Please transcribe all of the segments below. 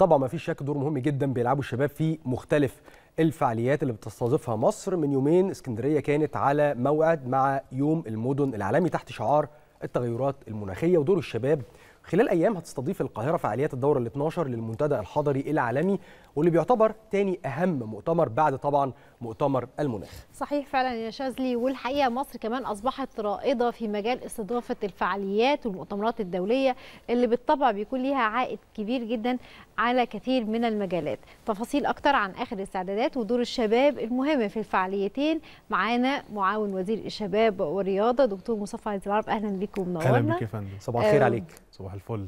طبعا ما فيش شك دور مهم جدا بيلعبوا الشباب في مختلف الفعاليات اللي بتستضيفها مصر. من يومين اسكندرية كانت على موعد مع يوم المدن العالمي تحت شعار التغيرات المناخية ودور الشباب خلال أيام هتستضيف القاهرة فعاليات الدوره ال 12 للمنتدى الحضري العالمي واللي بيعتبر تاني أهم مؤتمر بعد طبعا مؤتمر المناخ. صحيح فعلا يا شاذلي والحقيقة مصر كمان أصبحت رائدة في مجال استضافة الفعاليات والمؤتمرات الدولية اللي بالطبع بيكون ليها عائد كبير جدا على كثير من المجالات. تفاصيل أكتر عن آخر الاستعدادات ودور الشباب المهم في الفعاليتين معانا معاون وزير الشباب والرياضة دكتور مصطفى عز العرب. أهلا بكم ومنورنا أهلا بك يا فندم. صباح الخير عليك. صباح الفل.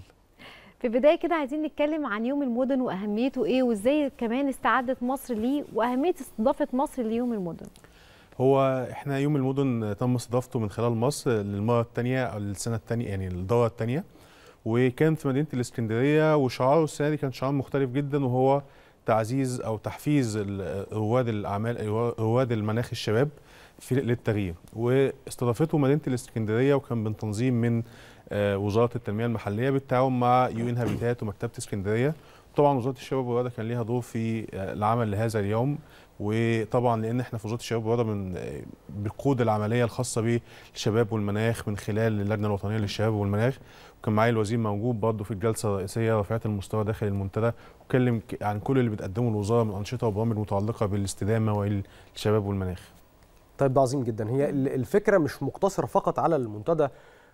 في البداية كده عايزين نتكلم عن يوم المدن وأهميته إيه وإزاي كمان استعدت مصر ليه وأهمية استضافة مصر ليوم المدن. هو إحنا يوم المدن تم استضافته من خلال مصر للمرة الثانية أو السنة الثانية يعني الدوره الثانية وكان في مدينة الإسكندرية وشعاره السنة دي كان شعار مختلف جدا وهو تعزيز أو تحفيز رواد الأعمال رواد المناخ الشباب في للتغيير. واستضافته مدينة الإسكندرية وكان من تنظيم من وزارة التنمية المحلية بالتعاون مع يو إن هابيتات ومكتبة اسكندرية. طبعا وزارة الشباب والرياضة كان ليها دور في آه، العمل لهذا اليوم. وطبعا لأن إحنا في وزارة الشباب والرياضة من آه، بنقود العملية الخاصة بالشباب والمناخ من خلال اللجنة الوطنية للشباب والمناخ. وكان معايا الوزير موجود برضه في الجلسة الرئيسية رفيعه المستوى داخل المنتدى. واتكلم عن كل اللي بتقدمه الوزارة من أنشطة وبرامج متعلقة بالاستدامة والشباب والمناخ. طيب ده عظيم جدا. هي ال- الفكرة مش مقتصرة فقط على المنتدى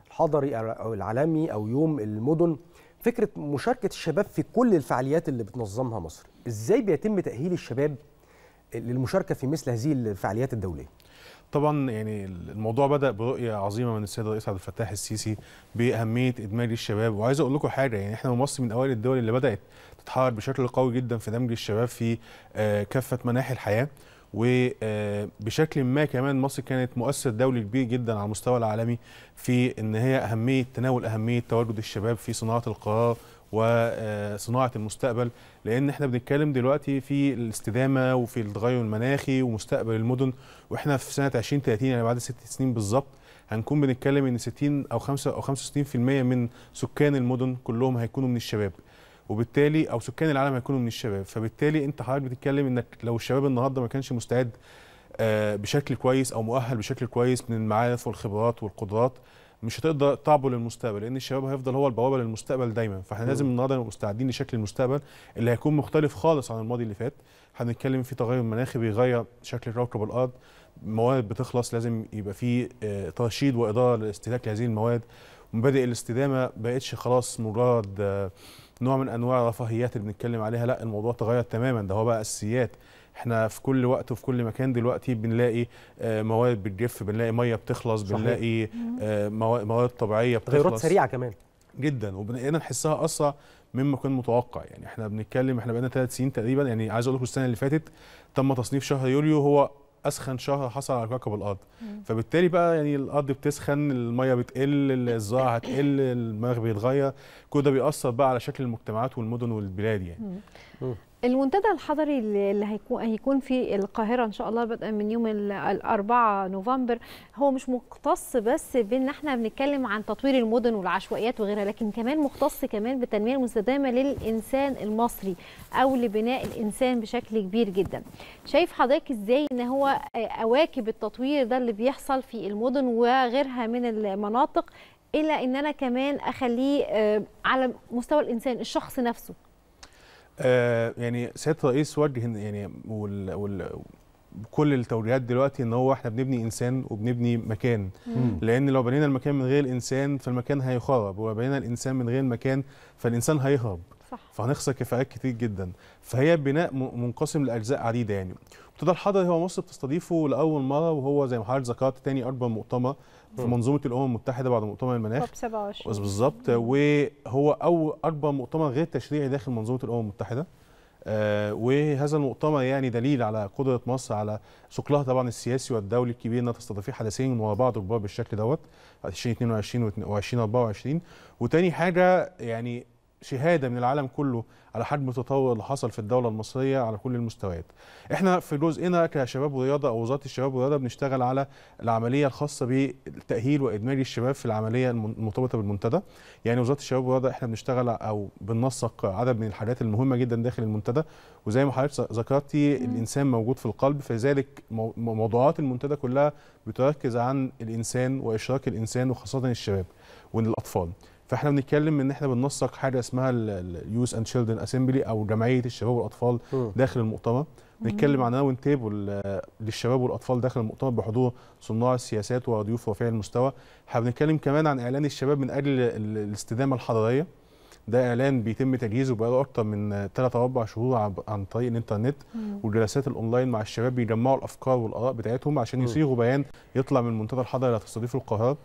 الحضري أو العالمي أو يوم المدن فكرة مشاركة الشباب في كل الفعاليات اللي بتنظمها مصر. إزاي بيتم تأهيل الشباب للمشاركة في مثل هذه الفعاليات الدولية؟ طبعا يعني الموضوع بدأ برؤية عظيمة من السيد الرئيس عبد الفتاح السيسي بأهمية إدماج الشباب. وعايز أقول لكم حاجة يعني إحنا مصر من أوائل الدول اللي بدأت تتحرك بشكل قوي جدا في دمج الشباب في آه، كافة مناحي الحياة. وبشكل ما كمان مصر كانت مؤثر دولي كبير جدا على المستوى العالمي في إن هي أهمية تناول أهمية تواجد الشباب في صناعة القرار وصناعه المستقبل. لأن إحنا بنتكلم دلوقتي في الاستدامة وفي التغير المناخي ومستقبل المدن وإحنا في سنة 2030 يعني بعد ست سنين بالظبط هنكون بنتكلم إن 60 أو 5 أو 65% من سكان المدن كلهم هيكونوا من الشباب. وبالتالي أو سكان العالم هيكونوا من الشباب. فبالتالي أنت حضرتك بتتكلم إنك لو الشباب النهارده ما كانش مستعد آه، بشكل كويس أو مؤهل بشكل كويس من المعارف والخبرات والقدرات مش هتقدر تعبر للمستقبل لأن الشباب هيفضل هو البوابة للمستقبل دايما. فإحنا لازم النهارده نبقى مستعدين لشكل المستقبل اللي هيكون مختلف خالص عن الماضي اللي فات. هنتكلم في تغير مناخي بيغير شكل كوكب الأرض مواد بتخلص لازم يبقى في آه، ترشيد وإدارة لاستهلاك هذه المواد. مبادئ الاستدامة بقتش خلاص مجرد آه، نوع من أنواع الرفاهيات اللي بنتكلم عليها لأ الموضوع تغير تماما. ده هو بقى اساسيات إحنا في كل وقت وفي كل مكان دلوقتي بنلاقي آه، مواد بتجف بنلاقي مية بتخلص صحيح. بنلاقي آه، موا- مواد طبيعية بتخلص. تغيرات سريعة كمان. جدا. وبقينا نحسها أسرع مما كان متوقع. يعني إحنا بنتكلم إحنا بقينا ثلاث سنين تقريبا. يعني عايز أقول لكم السنة اللي فاتت تم تصنيف شهر يوليو هو أسخن شهر حصل على كوكب الأرض. فبالتالي بقى يعني الأرض بتسخن المية بتقل الزراعة هتقل المناخ بيتغير. كل ده بيأثر بقى على شكل المجتمعات والمدن والبلاد يعني. المنتدى الحضري اللي هيكون هيكون في القاهرة إن شاء الله بدءا من يوم ال- الأربعة نوفمبر. هو مش مختص بس بإن إحنا بنتكلم عن تطوير المدن والعشوائيات وغيرها لكن كمان مختص كمان بالتنمية المستدامة للإنسان المصري أو لبناء الإنسان بشكل كبير جدا. شايف حضرتك إزاي إن هو أواكب التطوير ده اللي بيحصل في المدن وغيرها من المناطق إلى إن أنا كمان أخليه آه، على مستوى الإنسان الشخص نفسه؟ آه يعني سيادة الرئيس وجه يعني وال وال كل التوجيهات دلوقتي إن هو إحنا بنبني إنسان وبنبني مكان. لأن لو بنينا المكان من غير الانسان فالمكان هيخرب ولو بنينا الإنسان من غير المكان فالإنسان هيهرب. صح. فهنخسر كفاءات كتير جدا. فهي بناء منقسم لأجزاء عديدة يعني. منتدى الحضري هو مصر بتستضيفه لأول مرة وهو زي ما حضرتك ذكرت تاني أكبر مؤتمر في. منظومة الأمم المتحدة بعد مؤتمر المناخ. توب 27 بس بالظبط. وهو اول أكبر مؤتمر غير تشريعي داخل منظومة الأمم المتحدة. آه وهذا المؤتمر يعني دليل على قدرة مصر على ثقلها طبعا السياسي والدولي الكبير إنها تستضيف حدثين ورا بعض كبار بالشكل دوت 2022 و 2024 وتاني حاجة يعني شهادة من العالم كله على حجم التطور اللي حصل في الدولة المصرية على كل المستويات. إحنا في جزئنا كشباب ورياضه أو وزارة الشباب والرياضة بنشتغل على العملية الخاصة بالتأهيل وإدماج الشباب في العملية المرتبطة بالمنتدى. يعني وزارة الشباب والرياضة إحنا بنشتغل أو بننسق عدد من الحاجات المهمة جدا داخل المنتدى وزي ما حضرتك ذكرتي الإنسان موجود في القلب فلذلك مو- موضوعات المنتدى كلها بتركز عن الإنسان وإشراك الإنسان وخاصة الشباب والأطفال. فاحنا بنتكلم ان إحنا بننسق حاجة اسمها ال youth and children assembly أو جمعية الشباب والأطفال. داخل المؤتمر. بنتكلم عن round table للشباب والأطفال داخل المؤتمر بحضور صناع السياسات وضيوف رفيع المستوى. إحنا بنتكلم كمان عن إعلان الشباب من أجل ال- الاستدامة الحضاريه ده إعلان بيتم تجهيزه بقاله أكتر من 3 أو 4 شهور عن- طريق الإنترنت والجلسات الأونلاين مع الشباب بيجمعوا الأفكار والآراء بتاعتهم عشان. يصيغوا بيان يطلع من المنتدى الحضري اللي هتستضيفه القاهرة.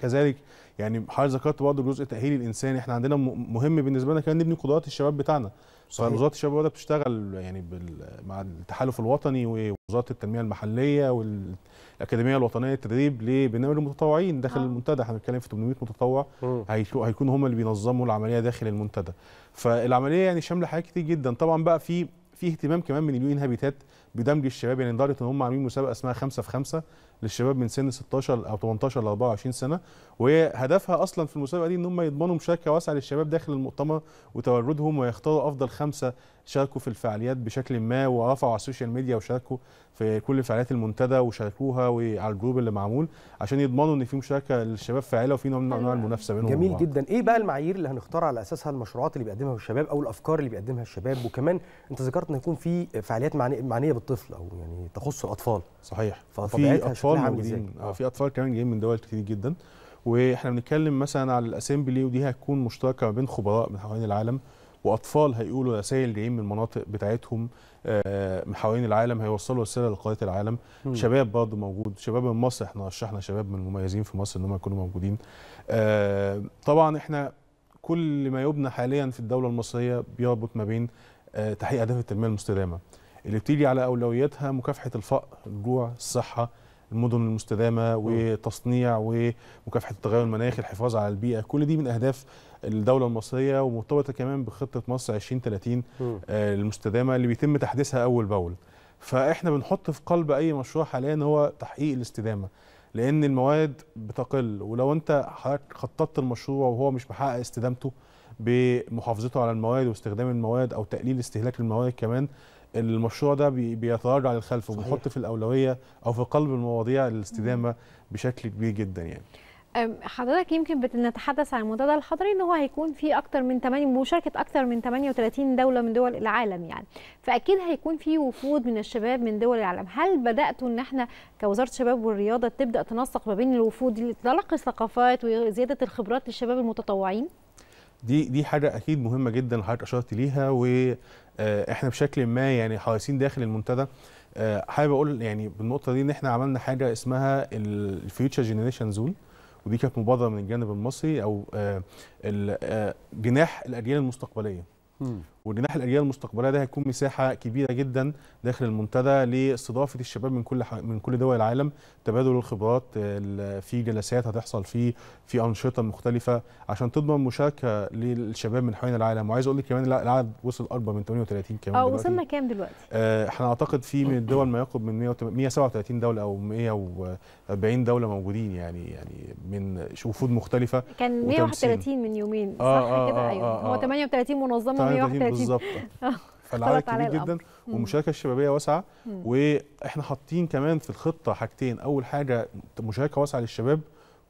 كذلك يعني حضرتك ذكرت برضه جزء تأهيل الإنسان. إحنا عندنا مهم بالنسبة لنا كمان نبني قدرات الشباب بتاعنا. صحيح. فوزارة الشباب والرياضه بتشتغل يعني بال- مع التحالف الوطني ووزارة التنمية المحلية والأكاديمية الوطنية للتدريب لبرنامج المتطوعين. داخل آه. المنتدى إحنا بنتكلم في 800 متطوع. هيكونوا هم اللي بينظموا العملية داخل المنتدى. فالعملية يعني شاملة حاجات كتير جدا. طبعا بقى في في اهتمام كمان من ال UN-Habitat. بدمج الشباب يعني لدرجة إن هم عاملين مسابقة اسمها خمسة في خمسة للشباب من سن 16 أو 18 ل 24 سنة وهي هدفها أصلا في المسابقة دي إن هم يضمنوا مشاركة واسعة للشباب داخل المؤتمر وتواجدهم ويختاروا أفضل خمسة شاركوا في الفعاليات بشكل ما ورفعوا على ال social media وشاركوا في كل فعاليات المنتدى وشاركوها وعلى ال group اللي معمول عشان يضمنوا إن في مشاركة للشباب فاعلة وفي نوع من أنواع. المنافسة بينهم جميل وبين بعض. جدا إيه بقى المعايير اللي هنختار على اساسها المشروعات اللي بيقدمها الشباب أو الأفكار اللي بيقدمها الشباب وكمان أنت ذكرت إن يكون في فعاليات معني- معنية بالطفل أو يعني تخص الأطفال صحيح فطبيعتها في أطفال شكلها عامل موجودين؟ آه. آه. في أطفال كمان جايين من دول كتير جدا وإحنا بنتكلم مثلا على الأسامبلي ودي هتكون مشتركة ما بين خبراء من حوالين العالم وأطفال هيقولوا رسائل جايين من المناطق بتاعتهم آه، من حوالين العالم هيوصلوا رسالة لقاره العالم مم. شباب برضه موجود شباب من مصر إحنا رشحنا شباب من المميزين في مصر ان هم يكونوا موجودين آه، طبعا إحنا كل ما يبنى حاليا في الدولة المصرية بيربط ما بين تحقيق اهداف التنمية المستدامة اللي بتيجي على أولوياتها مكافحة الفقر الجوع الصحة المدن المستدامة وتصنيع ومكافحة التغير المناخي الحفاظ على البيئة كل دي من أهداف الدولة المصرية ومرتبطة كمان بخطة مصر 2030 مم. آه، المستدامة اللي بيتم تحديثها أول بأول. فإحنا بنحط في قلب أي مشروع حاليا هو تحقيق الاستدامة لأن المواد بتقل. ولو أنت حضرتك خططت المشروع وهو مش محقق استدامته بمحافظته على المواد واستخدام المواد أو تقليل استهلاك المواد كمان المشروع ده بي- بيتراجع للخلف. وبنحط في الأولوية أو في قلب المواضيع الاستدامة بشكل كبير جدا يعني. حضرتك يمكن بنتحدث عن المنتدى الحضري إن هو هيكون في أكتر من 8 مشاركة أكتر من 38 دولة من دول العالم يعني. فأكيد هيكون في وفود من الشباب من دول العالم. هل بدأتوا إن إحنا كوزارة الشباب والرياضة تبدأ تنسق ما بين الوفود دي لتلقي الثقافات وزيادة الخبرات للشباب المتطوعين؟ دي دي حاجة أكيد مهمة جدا حضرتك أشرت ليها وإحنا بشكل ما يعني حريصين داخل المنتدى. آه، حابب أقول يعني بالنقطة دي إن إحنا عملنا حاجة اسمها ال future generation zone. ودي كانت مبادرة من الجانب المصري أو آه، آه، جناح الأجيال المستقبلية. مم. وجناح الأجيال المستقبلية ده هيكون مساحة كبيرة جدا داخل المنتدى لاستضافة الشباب من كل من كل دول العالم تبادل الخبرات ال- في جلسات هتحصل في في أنشطة مختلفة عشان تضمن مشاركة للشباب من حوالين العالم وعايز أقول لك كمان الع- العدد وصل أكبر من 38 كمان آه. وصلنا كام دلوقتي آه، إحنا أعتقد في من الدول ما يقرب من 100 137 دولة أو 140 دولة موجودين يعني يعني من وفود مختلفة كان وتمثيل. 131 من يومين صح آه، آه، كده آه، أيوه آه، هو آه. 38 منظمة 38 131 بالظبط. آه، فالعدد كبير جدا. والمشاركه الشبابية واسعة. وإحنا حاطين كمان في الخطة حاجتين. أول حاجة مشاركة واسعة للشباب.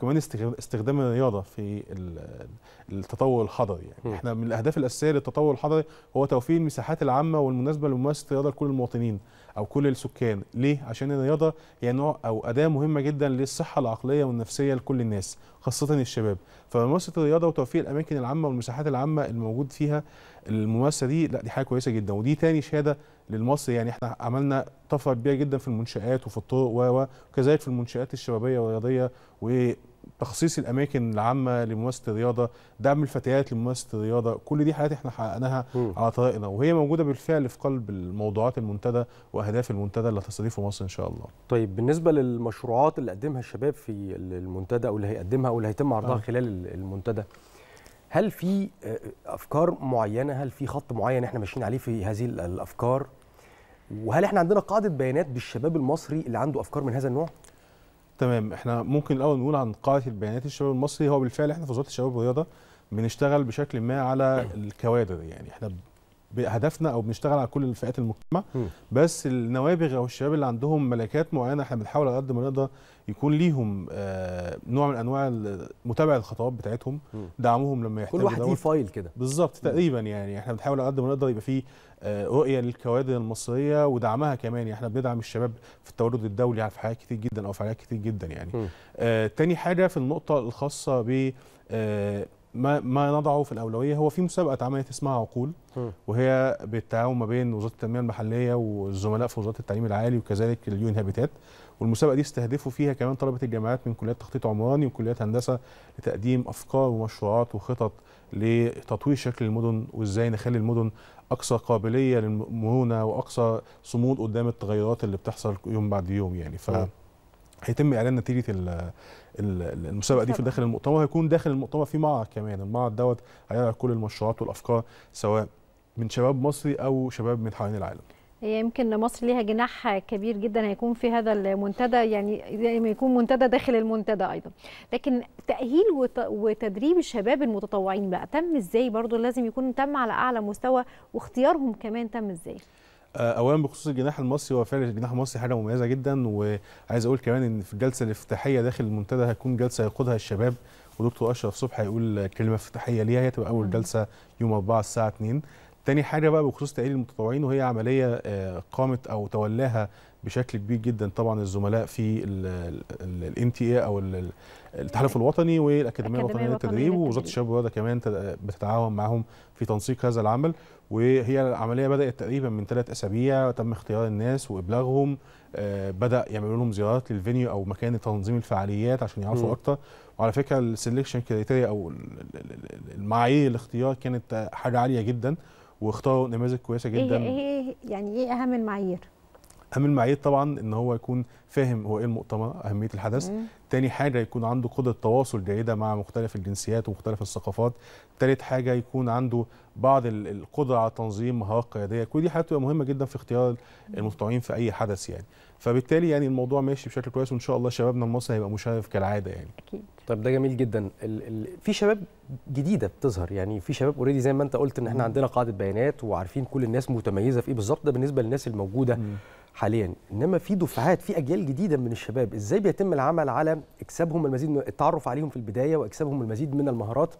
استغ- استخدام الرياضة في ال- التطور الحضري. يعني إحنا من الأهداف الأساسية للتطور الحضري هو توفير المساحات العامة والمناسبة لممارسة الرياضه لكل المواطنين أو كل السكان. ليه؟ عشان الرياضة هي نوع أو أداة مهمة جدا للصحة العقلية والنفسية لكل الناس خاصة الشباب. فممارسة الرياضة وتوفير الأماكن العامة والمساحات العامة الموجود فيها الممارسة دي لا دي حاجة كويسة جدا. ودي تاني شهادة للمصري. يعني إحنا عملنا طفرة كبيرة جدا في المنشآت وفي الطرق و- وكذلك في المنشآت الشبابية والرياضية وتخصيص الأماكن العامة لممارسة الرياضة دعم الفتيات لممارسة الرياضة. كل دي حاجات إحنا حققناها. على طريقنا وهي موجودة بالفعل في قلب الموضوعات المنتدى وأهداف المنتدى اللي هتستضيفه مصر إن شاء الله. طيب بالنسبة للمشروعات اللي قدمها الشباب في المنتدى أو اللي هيقدمها أو اللي هيتم عرضها آه. خلال المنتدى هل في آه، أفكار معينة؟ هل في خط معين إحنا ماشيين عليه في هذه ال- الأفكار؟ وهل إحنا عندنا قاعدة بيانات بالشباب المصري اللي عنده أفكار من هذا النوع؟ تمام إحنا ممكن الأول نقول عن قاعدة البيانات الشباب المصري. هو بالفعل إحنا في وزارة الشباب والرياضة بنشتغل بشكل ما على الكوادر يعني إحنا ب- هدفنا أو بنشتغل على كل فئات المجتمع. بس النوابغ أو الشباب اللي عندهم ملكات معينة إحنا بنحاول على قد ما نقدر يكون ليهم آه، نوع من أنواع متابعه الخطوات بتاعتهم. دعمهم لما يحتاجوا كل واحد ليه. فايل كده بالظبط تقريبا يعني إحنا بنحاول على قد ما نقدر يبقى في آه، رؤية للكوادر المصرية ودعمها كمان يعني إحنا بندعم الشباب في التواجد الدولي على في حاجات كتير جدا أو في حاجات كتير جدا يعني. آه تاني حاجة في النقطة الخاصة ب آه ما ما نضعه في الأولوية هو في مسابقة اتعملت اسمها عقول. وهي بالتعاون ما بين وزارة التنمية المحلية والزملاء في وزارة التعليم العالي وكذلك اليون هابيتات والمسابقة دي استهدفوا فيها كمان طلبة الجامعات من كليات تخطيط عمراني وكليات هندسة لتقديم أفكار ومشروعات وخطط لتطوير شكل المدن وإزاي نخلي المدن أكثر قابلية للمرونة وأكثر صمود قدام التغيرات اللي بتحصل يوم بعد يوم يعني ف. هيتم إعلان نتيجة ال- ال- المسابقة دي في داخل المؤتمر هيكون داخل المؤتمر في معرض كمان. المعرض دوت هيعرض كل المشروعات والأفكار سواء من شباب مصري أو شباب من حوالين العالم. هي يمكن مصر ليها جناح كبير جدا هيكون في هذا المنتدى يعني زي ما يكون منتدى داخل المنتدى أيضا. لكن تأهيل وت- وتدريب الشباب المتطوعين بقى تم إزاي؟ برضو لازم يكون تم على أعلى مستوى واختيارهم كمان تم إزاي؟ اولا بخصوص الجناح المصري هو فعلا الجناح المصري حاجة مميزة جدا وعايز أقول كمان إن في الجلسة الافتتاحية داخل المنتدى هتكون جلسة يقودها الشباب ودكتور أشرف صبحي هيقول كلمة افتتاحية ليها هي تبقى أول. جلسة يوم 4 الساعة 2 تاني حاجة بقى بخصوص تاهيل المتطوعين وهي عملية آه، قامت أو تولاها بشكل كبير جدا طبعا الزملاء في ال NTA أو ال- ال- التحالف الوطني والأكاديمية الوطنية الوطنية للتدريب ووزاره. الشباب والرياضة كمان بتتعاون معهم في تنسيق هذا العمل وهي العملية بدأت تقريبا من ثلاث أسابيع تم اختيار الناس وإبلاغهم آه، بدأ يعملوا لهم زيارات لل venue أو مكان تنظيم الفعاليات عشان يعرفوا. أكتر وعلى فكرة ال selection criteria أو ال- ال- ال- المعايير الاختيار كانت حاجة عالية جدا واختاروا نماذج كويسة إيه جدا. إيه يعني إيه أهم المعايير؟ أهم المعايير طبعا إن هو يكون فاهم هو إيه المؤتمر أهمية الحدث. مم. تاني حاجة يكون عنده قدرة تواصل جيدة مع مختلف الجنسيات ومختلف الثقافات. تالت حاجة يكون عنده بعض ال- القدرة على تنظيم مهارات قيادية. كل دي حاجات مهمة جدا في اختيار المتطوعين في أي حدث يعني. فبالتالي يعني الموضوع ماشي بشكل كويس وإن شاء الله شبابنا المصري هيبقى مشرف كالعادة يعني. أكيد. طيب ده جميل جدا. ال ال في شباب جديدة بتظهر. يعني في شباب اوريدي زي ما أنت قلت إن إحنا عندنا قاعدة بيانات وعارفين كل الناس متميزة في إيه بالظبط. ده بالنسبة للناس الموجودة حاليا. إنما في دفعات في أجيال جديدة من الشباب. إزاي بيتم العمل على اكسابهم المزيد من التعرف عليهم في البداية وإكسابهم المزيد من المهارات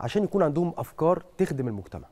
عشان يكون عندهم أفكار تخدم المجتمع؟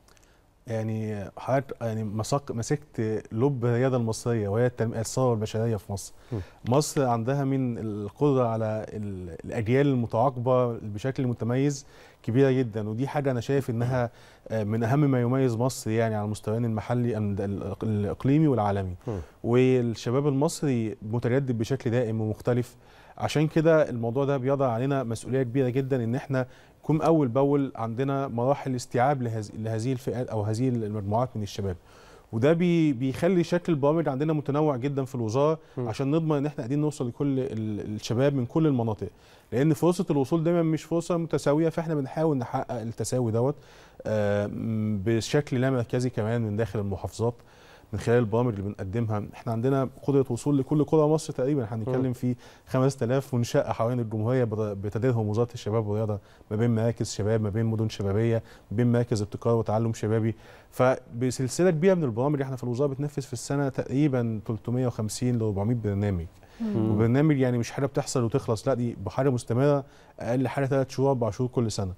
يعني حضرتك يعني مسك مسكت لب الرياضة المصرية وهي الثروه البشرية في مصر. م. مصر عندها من القدرة على ال- الأجيال المتعاقبة بشكل متميز كبيرة جدا ودي حاجة أنا شايف إنها آه، من أهم ما يميز مصر يعني على المستويين المحلي ال- ال- الإقليمي والعالمي. م. والشباب المصري متجدد بشكل دائم ومختلف عشان كده الموضوع ده بيضع علينا مسؤولية كبيرة جدا إن إحنا نكون أول بأول عندنا مراحل استيعاب لهذه لهذه الفئات أو هذه المجموعات من الشباب. وده بي بيخلي شكل البرامج عندنا متنوع جدا في الوزارة م. عشان نضمن إن إحنا قاعدين نوصل لكل ال- الشباب من كل المناطق. لأن فرصة الوصول دايما مش فرصة متساوية فإحنا بنحاول نحقق التساوي دوت آه، بشكل لا مركزي كمان من داخل المحافظات. من خلال البرامج اللي بنقدمها. إحنا عندنا قدرة وصول لكل قرى مصر تقريبا. إحنا هنتكلم في 5000 منشأة حوالين الجمهورية بت- بتديرهم وزارة الشباب والرياضة ما بين مراكز شباب ما بين مدن شبابية ما بين مراكز ابتكار وتعلم شبابي. فبسلسلة كبيرة من البرامج إحنا في الوزارة بتنفذ في السنة تقريبا 350 ل 400 برنامج. وبرنامج يعني مش حاجة بتحصل وتخلص لا دي بحاجة مستمرة أقل حاجة 3 شهور 4 شهور كل سنة.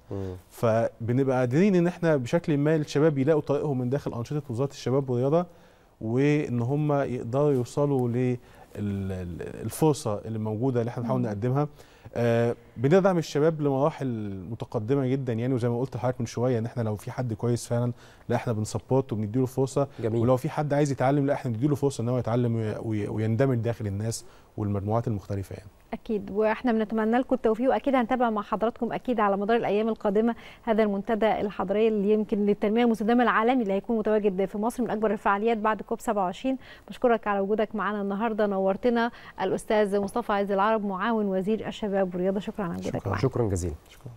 فبنبقى قادرين إن إحنا بشكل ما الشباب يلاقوا طريقهم من داخل أنشطة وزارة الشباب والرياضة. وإن هم يقدروا يوصلوا للفرصه اللي موجودة اللي إحنا بنحاول. نقدمها. آه بندعم الشباب لمراحل متقدمة جدا. يعني وزي ما قلت لحضرتك من شوية إن إحنا لو في حد كويس فعلا لا إحنا بن support وبنديله فرصة. جميل. ولو في حد عايز يتعلم لا إحنا نديله فرصة إن هو يتعلم وي- وي- ويندمج داخل الناس والمجموعات المختلفة يعني. أكيد وإحنا بنتمنى لكم التوفيق وأكيد هنتابع مع حضراتكم أكيد على مدار الأيام القادمة هذا المنتدى الحضري اللي يمكن للتنمية المستدامة العالمي اللي هيكون متواجد في مصر من أكبر الفعاليات بعد COP 27 بشكرك على وجودك معنا النهارده. نورتنا الأستاذ مصطفى عز العرب معاون وزير الشباب والرياضة. شكرا على وجودك شكراً. شكرا جزيلا. شكرا.